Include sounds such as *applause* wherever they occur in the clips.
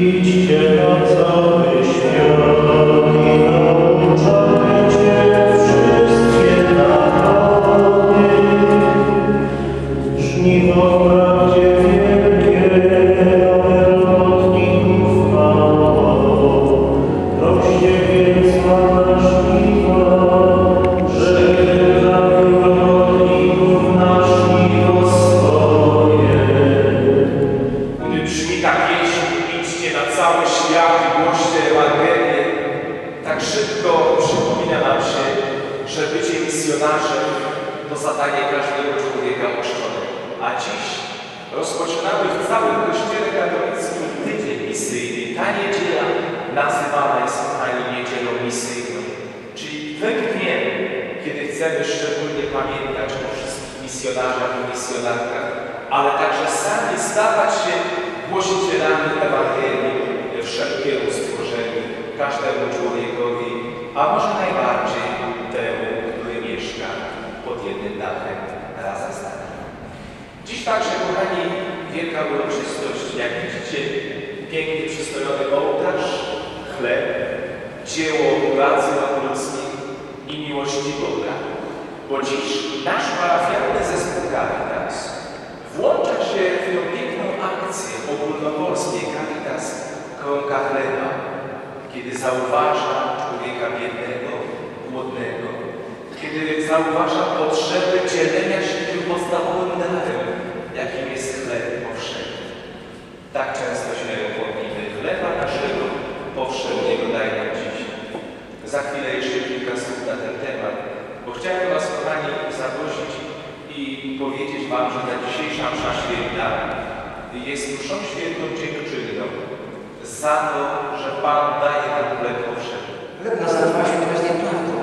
Idźcie na cały świat i nauczajcie chcemy szczególnie pamiętać o wszystkich misjonarzach i misjonarkach, ale także sami stawać się głosicielami Ewangelii wszelkiemu stworzeniu, każdemu człowiekowi, a może najbardziej temu, który mieszka pod jednym dachem razem z nami. Dziś także, kochani, wielka uroczystość. Jak widzicie, pięknie przystojony ołtarz, chleb, dzieło pracy ludzkiej i miłości Boga. Bo dziś nasz parafialny zespół Caritas włącza się w tę piękną akcję ogólnopolskiej Caritas Krąga Chleba, kiedy zauważa człowieka biednego, głodnego, kiedy zauważa potrzebę dzielenia się tym podstawowym darem, jakim jest chleb powszechny. Tak często się modlimy chleba naszego powszedniego daj nam dziś. Za chwilę jeszcze kilka słów na ten temat, bo chciałem Was, kochani, zaprosić i powiedzieć Wam, że ta dzisiejsza msza święta jest mszą świętą dziękczynną za to, że Pan daje nam chleb powszechny. Chleb na zakwasie to jest nieprawdą.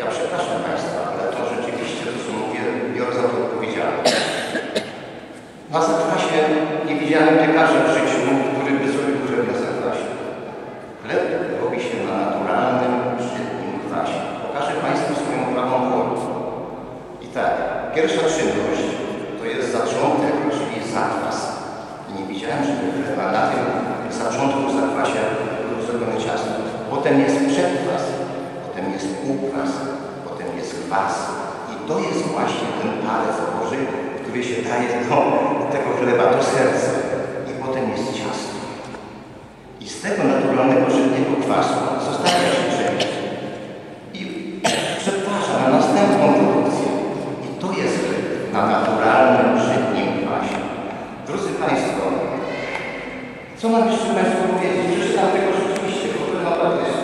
Ja przepraszam Państwa, ale to rzeczywiście to, co mówię, biorę za to odpowiedzialność. Na zakwasie nie widziałem piekarza w życiu, który by zrobił chleb na zakwasie. Chleb robi się na naturalnym, żytnim kwasie. Pokażę Państwu swoją prawą wodę. I tak, pierwsza czynność to jest zaczątek, czyli zakwas. I nie widziałem, żeby chleba na tym zaczątku zakwasie był zrobione ciasto. Potem potem jest półkwas, potem jest kwas. I to jest właśnie ten palec Boży, który się daje do tego chleba, do serca. I potem jest ciasto. I z tego naturalnego, żytniego kwasu zostawia się część i przetwarza na następną produkcję. I to jest na naturalnym, żytnim kwasie. Drodzy Państwo, co mam jeszcze Państwu powiedzieć? Przeczytam tego rzeczywiście, bo to naprawdę jest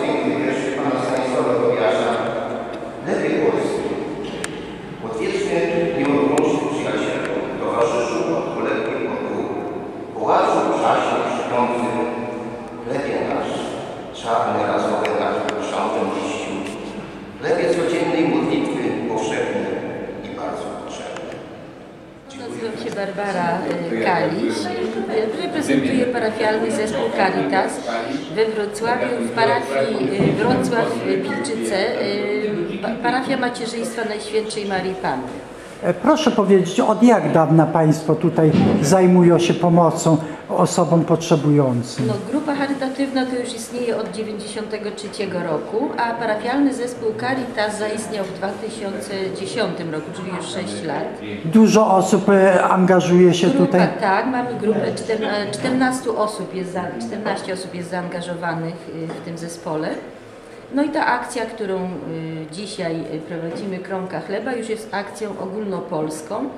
czarny razowy na szałtem liściu. Chlebie codziennej modlitwy powszechnej i bardzo potrzebnej. Nazywam się Barbara y, Kalisz. Reprezentuję parafialny zespół Caritas we Wrocławiu w parafii y, Wrocław y, Parafia Macierzyństwa Najświętszej Marii Panny. E, Proszę powiedzieć, od jak dawna Państwo tutaj zajmują się pomocą osobom potrzebującym? No, grupa charytatywna to już istnieje od 1993 roku, a parafialny zespół Caritas zaistniał w 2010 roku, czyli już 6 lat. Dużo osób e, angażuje się Grupa, tutaj. tak, mamy grupę, czterna- 14 osób jest, za, 14 osób jest zaangażowanych y, w tym zespole. No i ta akcja, którą y, dzisiaj y, prowadzimy, Kromka Chleba, już jest akcją ogólnopolską.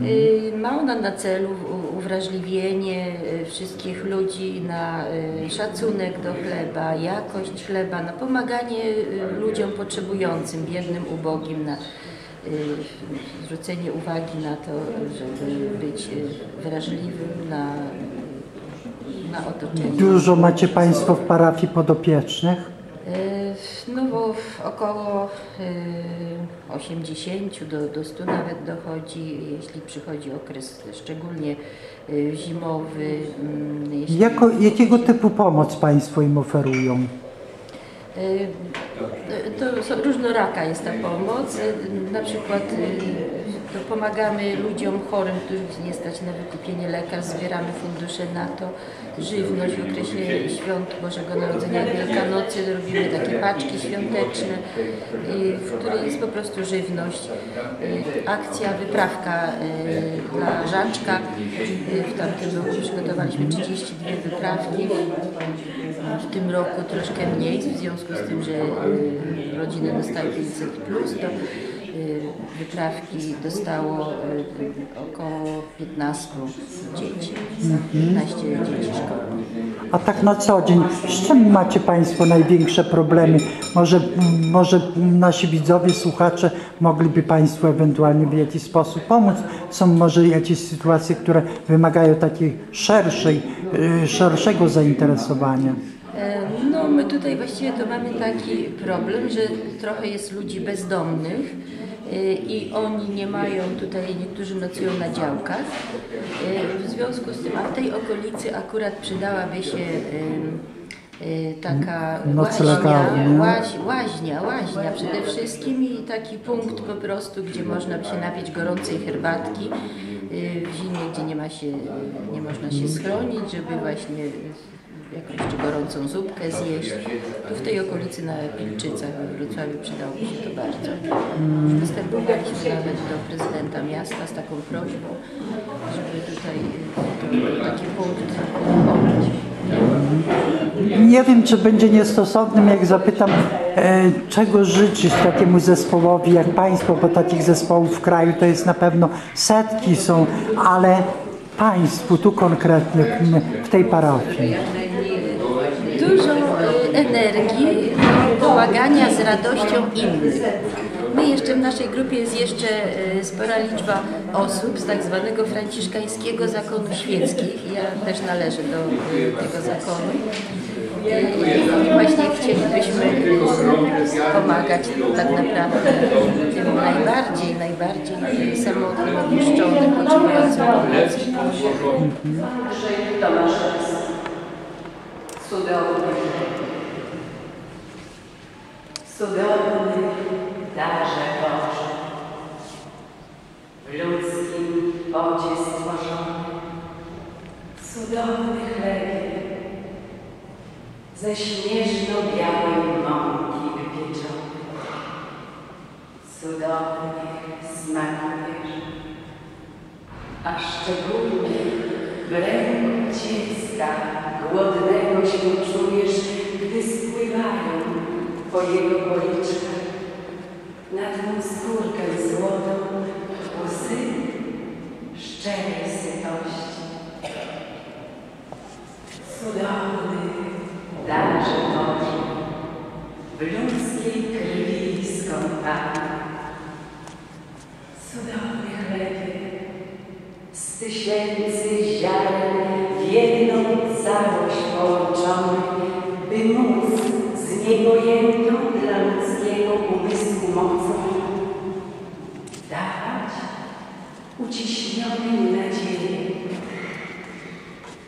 Y, Ma ona na celu uwrażliwienie wszystkich ludzi na szacunek do chleba, jakość chleba, na pomaganie ludziom potrzebującym, biednym, ubogim, na zwrócenie uwagi na to, żeby być wrażliwym na, na otoczenie. Dużo macie Państwo w parafii podopiecznych? No bo około e, 80 do, do 100 nawet dochodzi, jeśli przychodzi okres szczególnie e, zimowy. mm, Jako, jakiego typu pomoc Państwo im oferują? E, To różnoraka jest ta pomoc. Na przykład pomagamy ludziom chorym, których nie stać na wykupienie lekarstw, zbieramy fundusze na to, żywność w okresie świąt Bożego Narodzenia, Wielkanocy, robimy takie paczki świąteczne, w której jest po prostu żywność. Akcja wyprawka y, dla Żaczka. W tamtym roku przygotowaliśmy 32 wyprawki. W tym roku troszkę mniej, w związku z tym, że y, rodziny dostały 500 plus, to wyprawki dostało y, około 15 dzieci. 15 dzieci szkolnych. A tak na co dzień, z czym macie Państwo największe problemy? Może, może nasi widzowie, słuchacze mogliby Państwu ewentualnie w jakiś sposób pomóc? Są może jakieś sytuacje, które wymagają takiej szerszej, y, szerszego zainteresowania? E, No tutaj właściwie to mamy taki problem, że trochę jest ludzi bezdomnych e, i oni nie mają tutaj, niektórzy nocują na działkach. E, W związku z tym, a w tej okolicy akurat przydałaby się e, taka łaźnia, łaź, łaźnia, łaźnia przede wszystkim i taki punkt po prostu, gdzie można by się napić gorącej herbatki w zimie, gdzie nie ma się, nie można się schronić, żeby właśnie jakąś czy gorącą zupkę zjeść. Tu w tej okolicy na Pilczycach we Wrocławiu przydałoby się to bardzo. Już występowaliśmy nawet do prezydenta miasta z taką prośbą, żeby tutaj y, taki punkt uruchomić. Nie wiem, czy będzie niestosownym, jak zapytam, e, czego życzyć takiemu zespołowi jak Państwo, bo takich zespołów w kraju to jest na pewno setki są, ale Państwu tu konkretnie w tej parafii. Energii do pomagania z radością innych. My jeszcze w naszej grupie jest jeszcze y, spora liczba osób z tak zwanego franciszkańskiego zakonu świeckich. Ja też należę do y, tego zakonu. I właśnie chcielibyśmy pomagać tak naprawdę tym najbardziej, najbardziej samotnym, opuszczonym, potrzebującym pomocy. Tomasz cudowny, cudowny darze Boże, w ludzkim pocie stworzony, cudowny chlebie, ze śnieżno-białej mąki wypieczony, cudownie smakujesz, a szczególnie w ręku dziecka głodnego się czujesz, po jego policzkach na twą skórkę złotą łzy szczerej sytości. Cudowny darze Boże, w ludzkiej krwi skąpany, cudowny chlebie, z tysięcy uciśnionej nadziei,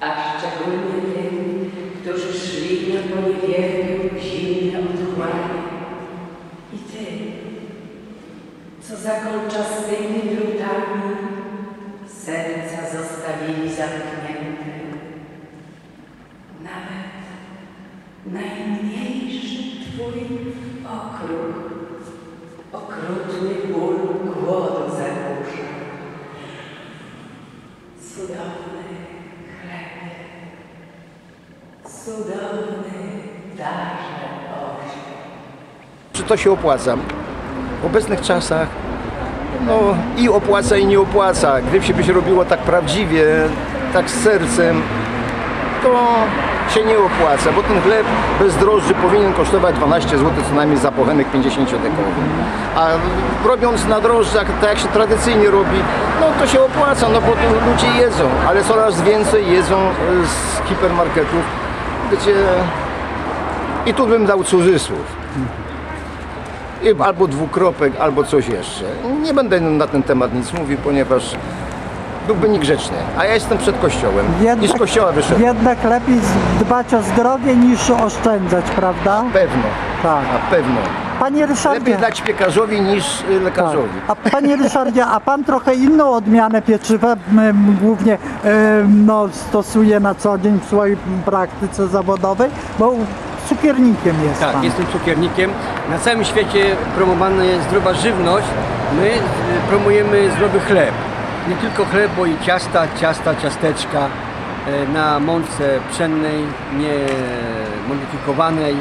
a szczególnie tym, którzy szli na poniewierniu zimne otchłanie i tym, co za kolczastymi drutami serca zostawili zamknięte. Nawet najmniejszy Twój okruk, cudowny darze Boże. Czy to się opłaca? W obecnych czasach no i opłaca i nie opłaca. Gdyby się by robiło tak prawdziwie, tak z sercem, to się nie opłaca, bo ten chleb bez drożdży powinien kosztować 12 zł co najmniej za pochenek 50 dekowy. A robiąc na drożdżach, tak jak się tradycyjnie robi, no to się opłaca, no bo tu ludzie jedzą, ale coraz więcej jedzą e, z hipermarketów, i tu bym dał cudzysłów. I albo dwukropek, albo coś jeszcze. Nie będę na ten temat nic mówił, ponieważ byłby niegrzeczny. A ja jestem przed kościołem. I z kościoła wyszedłem. jednak lepiej dbać o zdrowie niż oszczędzać, prawda? Pewno, Tak. na pewno. Panie Ryszardzie, Lepiej dać piekarzowi niż y, lekarzowi. a Panie Ryszardzie, a Pan trochę inną odmianę pieczywa głównie no, stosuje na co dzień w swojej praktyce zawodowej, bo cukiernikiem jest Tak, Pan. jestem cukiernikiem. Na całym świecie promowana jest zdrowa żywność. My y, promujemy zdrowy chleb. Nie tylko chleb, bo i ciasta, ciasta, ciasteczka e, na mące pszennej, nie modyfikowanej.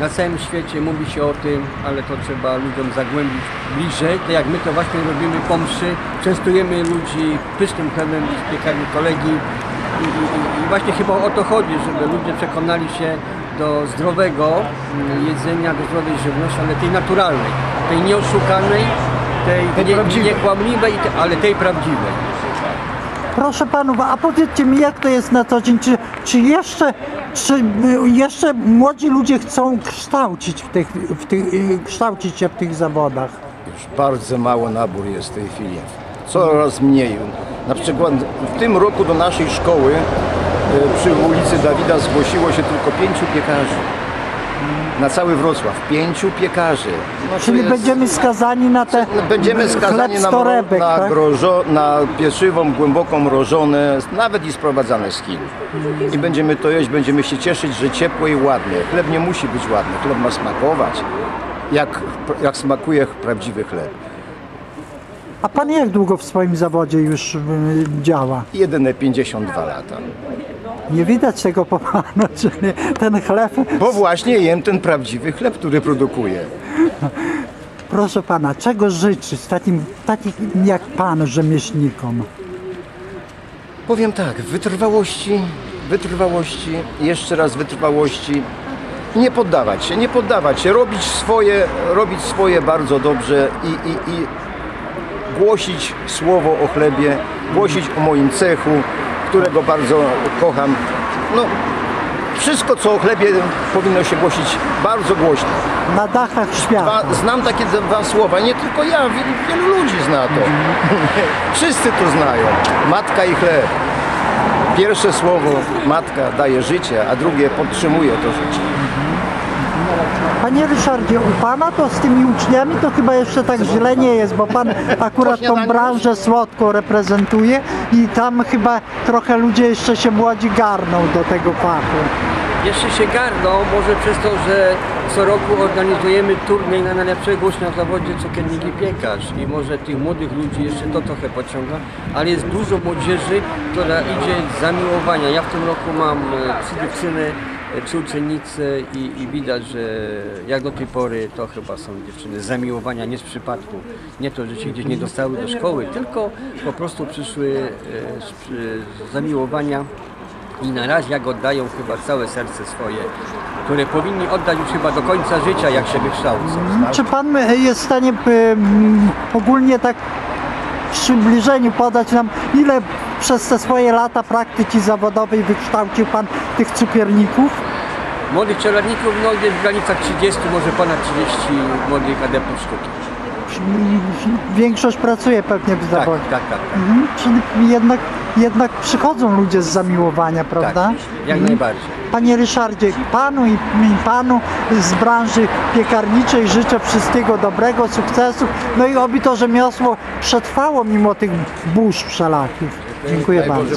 Na całym świecie mówi się o tym, ale to trzeba ludziom zagłębić bliżej. Tak jak my to właśnie robimy po mszy, częstujemy ludzi pysznym chlebem z piekarni kolegi. I, i, i- I właśnie chyba o to chodzi, żeby ludzie przekonali się do zdrowego mm, jedzenia, do zdrowej żywności, ale tej naturalnej, tej nieoszukanej, tej, Tej nie, niekłamliwej, ale tej prawdziwej. Proszę panów, a powiedzcie mi, jak to jest na co dzień? Czy, czy, jeszcze, czy y, jeszcze młodzi ludzie chcą kształcić, w tych, w tych, y, kształcić się w tych zawodach? Już bardzo mało nabór jest w tej chwili. Coraz mniej. Na przykład w tym roku do naszej szkoły y, przy ulicy Dawida zgłosiło się tylko pięciu piekarzy. Na cały Wrocław. Pięciu piekarzy. No, Czyli jest- będziemy skazani na te Będziemy skazani na, torebek, na, tak? grożo, na pieszywą głęboko mrożone, nawet i sprowadzane z Chin. I będziemy to jeść, będziemy się cieszyć, że ciepłe i ładne. Chleb nie musi być ładny, chleb ma smakować, jak, jak smakuje prawdziwy chleb. A pan jak długo w swoim zawodzie już y, działa? Jedyne 52 lata. Nie widać tego po panu, *laughs* czyli ten chleb. Bo właśnie jem ten prawdziwy chleb, który produkuję. Proszę pana, czego życzyć takim, takim jak pan rzemieślnikom? Powiem tak, wytrwałości, wytrwałości, jeszcze raz wytrwałości. Nie poddawać się, nie poddawać się, robić swoje, robić swoje bardzo dobrze i, i, i głosić słowo o chlebie, głosić o moim cechu, którego bardzo kocham. No, wszystko co o chlebie powinno się głosić bardzo głośno. Na dachach świata. Dwa, znam takie dwa słowa, nie tylko ja, wielu, ludzi zna to. *laughs* Wszyscy to znają. Matka i chleb. Pierwsze słowo matka daje życie, a drugie podtrzymuje to życie. Panie Ryszardzie, u pana to z tymi uczniami to chyba jeszcze tak źle nie jest, bo pan akurat tą branżę słodką reprezentuje i tam chyba trochę ludzie jeszcze się młodzi garną do tego fachu. Jeszcze się garną, może przez to, że co roku organizujemy turniej na najlepszego ucznia w zawodzie cukiernik piekarz i może tych młodych ludzi jeszcze to trochę pociąga, ale jest dużo młodzieży, która idzie z zamiłowania. Ja w tym roku mam e, trzy dziewczyny, e, uczennice i, i widać, że jak do tej pory to chyba są dziewczyny zamiłowania, nie z przypadku. Nie to, że się gdzieś nie dostały do szkoły, tylko po prostu przyszły e, z, z zamiłowania i na razie jak oddają chyba całe serce swoje, które powinni oddać już chyba do końca życia, jak się wykształcą. Czy pan e, jest w stanie ogólnie tak w przybliżeniu podać nam, ile przez te swoje lata praktyki zawodowej wykształcił pan tych cukierników? Młodych czeladników, no gdzieś w granicach 30, może ponad 30 młodych adeptów sztuki. Większość pracuje pewnie w Tak, zawodzie. tak, tak. tak. Mhm, Czyli jednak, jednak przychodzą ludzie z zamiłowania, prawda? tak jak najbardziej. Panie Ryszardzie, panu i, i panu z branży piekarniczej życzę wszystkiego dobrego, sukcesu, no i oby to rzemiosło przetrwało mimo tych burz wszelakich. Dziękuję Daj bardzo.